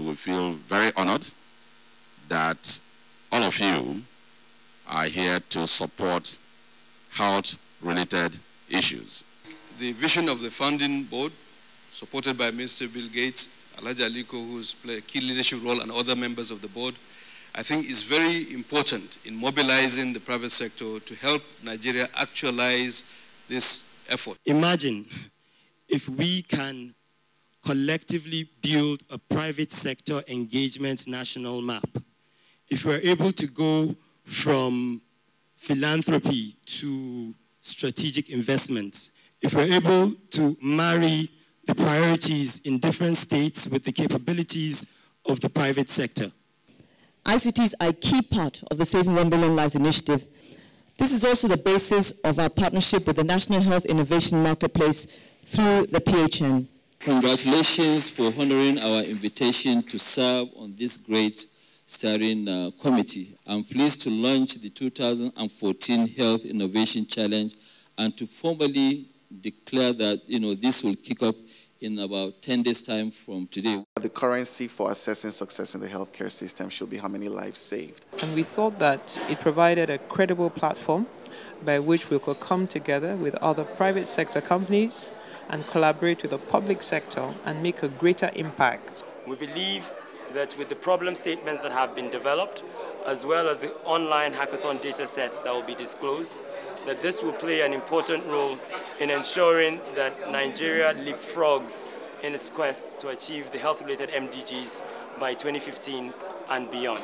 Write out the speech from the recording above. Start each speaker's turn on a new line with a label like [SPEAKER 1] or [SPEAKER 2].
[SPEAKER 1] We feel very honored that all of you are here to support health-related issues.
[SPEAKER 2] The vision of the founding board, supported by Mr. Bill Gates, Alhaji Aliko, who's played a key leadership role, and other members of the board, I think is very important in mobilizing the private sector to help Nigeria actualize this effort.
[SPEAKER 3] Imagine if we can collectively build a private sector engagement national map. If we're able to go from philanthropy to strategic investments, if we're able to marry the priorities in different states with the capabilities of the private sector.
[SPEAKER 4] ICTs are a key part of the Saving 1 Million Lives initiative. This is also the basis of our partnership with the National Health Innovation Marketplace through the PHN.
[SPEAKER 5] Congratulations for honoring our invitation to serve on this great steering uh, committee. I'm pleased to launch the 2014 Health Innovation Challenge and to formally declare that you know this will kick off in about 10 days time from today.
[SPEAKER 6] The currency for assessing success in the healthcare system should be how many lives saved.
[SPEAKER 7] And we thought that it provided a credible platform by which we could come together with other private sector companies and collaborate with the public sector and make a greater impact.
[SPEAKER 8] We believe that with the problem statements that have been developed, as well as the online hackathon data sets that will be disclosed, that this will play an important role in ensuring that Nigeria leapfrogs in its quest to achieve the health-related MDGs by 2015 and beyond.